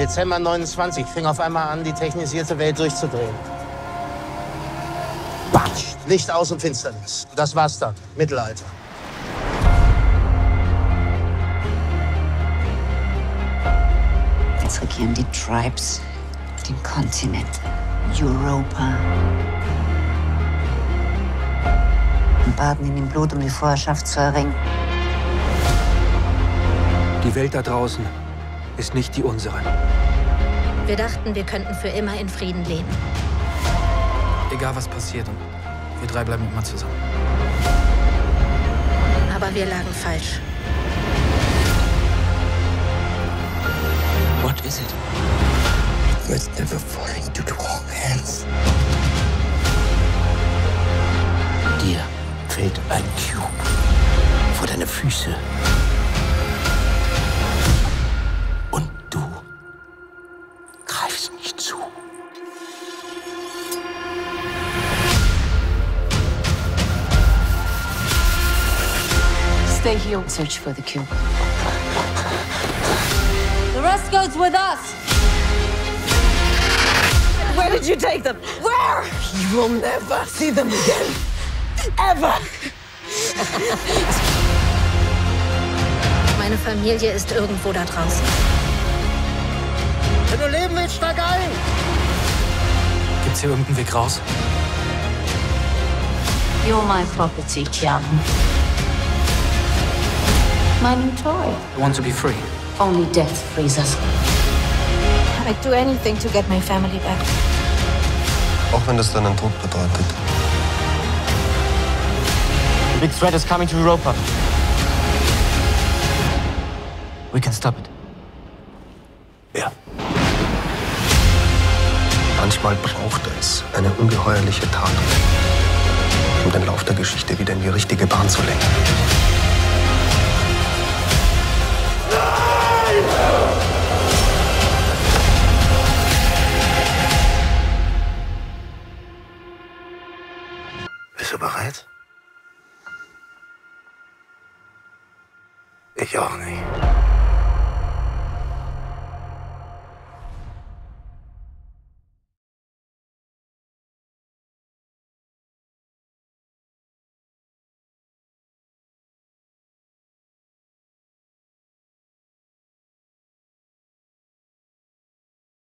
Dezember 29 fing auf einmal an, die technisierte Welt durchzudrehen. Batsch! Licht aus und Finsternis. Das war's dann. Mittelalter. Jetzt regieren die Tribes den Kontinent. Europa. Und baden in dem Blut, um die Vorherrschaft zu erringen. Die Welt da draußen ist nicht die unsere. Wir dachten, wir könnten für immer in Frieden leben. Egal was passiert und wir drei bleiben immer zusammen. Aber wir lagen falsch. What is it? Let's never fall into the wrong hands. Dir fällt ein Cube vor deine Füße. Greifst nicht zu. Stay here. Search for the cube. The rest goes with us. Where did you take them? Where? You will never see them again. Ever. Meine Familie ist irgendwo da draußen. Wenn du leben willst, steig ein! Gibt's hier irgendeinen Weg raus? You're my property, Tian. My new toy. I want to be free. Only death frees us. I'd do anything to get my family back. Auch wenn das dann einen Tod bedeutet. The big threat is coming to Europa. We can stop it. Ja. Manchmal braucht es eine ungeheuerliche Tat, um den Lauf der Geschichte wieder in die richtige Bahn zu lenken. Bist du bereit? Ich auch nicht.